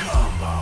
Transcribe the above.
Come on.